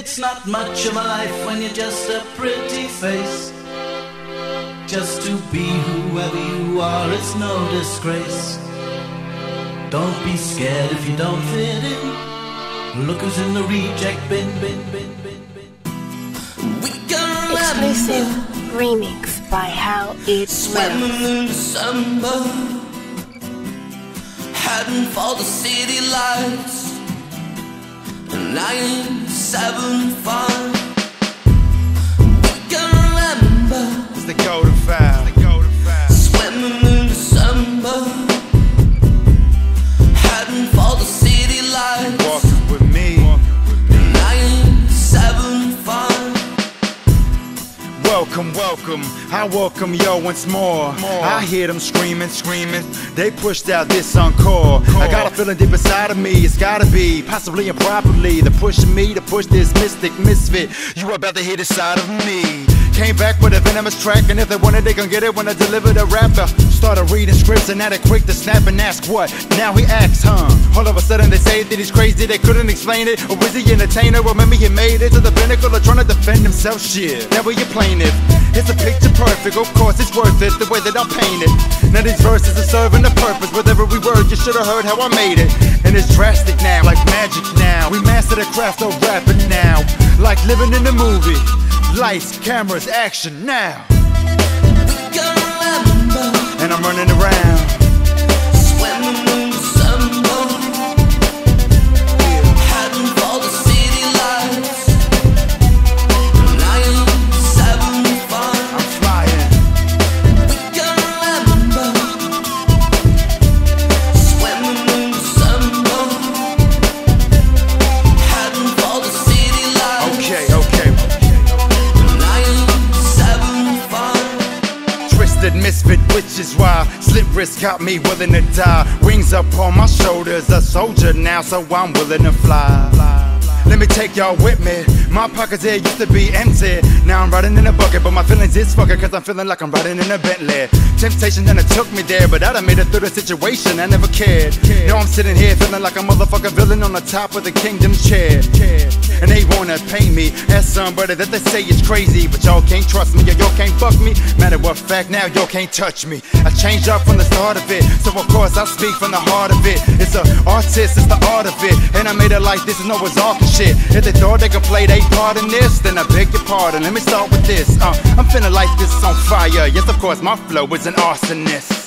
It's not much of a life when you're just a pretty face. Just to be whoever you are, it's no disgrace. Don't be scared if you don't fit in. Look who's in the reject bin, bin, bin, bin, bin. We can Exclusive remix by How It Swimming in December, heading for the city lights. Nine seven five. Welcome, welcome. I welcome yo once more. more. I hear them screaming, screaming. They pushed out this encore. I got a feeling deep inside of me. It's gotta be possibly improperly. They're pushing me to push this mystic misfit. You about to hear the side of me. Came back with a venomous track, and if they want it, they gon' get it when I deliver the rapper. Started reading scripts, and now they quick to snap and ask what. Now he acts, huh? All of a sudden they say that he's crazy, they couldn't explain it. Or was he entertainer? Remember he made it to the pinnacle of trying to defend himself. Shit, now we your plaintiff. It's a picture perfect, of course it's worth it the way that I paint it. Now these verses are serving a purpose. With every word, you should have heard how I made it. And it's drastic now, like magic now. We master the craft of rapping now, like living in a movie. Lights, cameras, action now. Misfit, which is why Slit wrist got me willing to die. Wings up on my shoulders, a soldier now, so I'm willing to fly. Let me take y'all with me. My pockets here used to be empty. Now I'm riding in a bucket, but my feelings is fucking cause I'm feeling like I'm riding in a Bentley. Temptation then it took me there, but I done made it through the situation. I never cared. Now I'm sitting here feeling like a motherfucking villain on the top of the kingdom chair. And they wanna paint me as somebody that they say is crazy, but y'all can't trust me, yeah, y'all can't fuck me. Matter what fact, now y'all can't touch me. I changed up from the start of it, so of course I speak from the heart of it. It's a artist, it's the art of it, and I made it like this is no bizarre shit. If they thought they could play they part in this, then I beg your pardon. Let me start with this. Uh, I'm feeling like this on fire. Yes, of course, my flow is an arsonist.